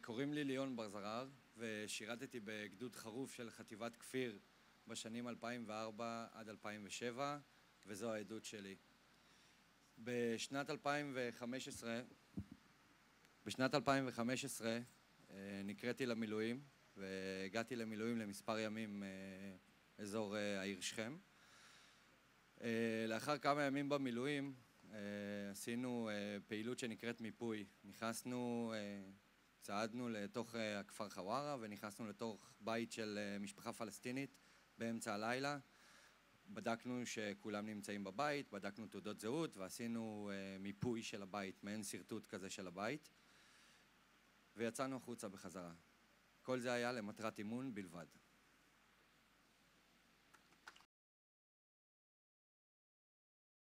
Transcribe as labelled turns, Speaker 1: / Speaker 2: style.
Speaker 1: קוראים לי ליאון בר זרר ושירתתי בגדוד חרוף של חטיבת כפיר בשנים 2004 עד 2007 וזו העדות שלי. בשנת 2015 בשנת 2015 נקראתי למילואים והגעתי למילואים למספר ימים אזור העיר שכם לאחר כמה ימים במילואים עשינו פעילות שנקראת מיפוי נכנסנו, צעדנו לתוך הכפר חווארה ונכנסנו לתוך בית של משפחה פלסטינית באמצע הלילה. בדקנו שכולם נמצאים בבית, בדקנו תעודות זהות ועשינו מיפוי של הבית, מעין שרטוט כזה של הבית. ויצאנו החוצה בחזרה. כל זה היה למטרת אימון בלבד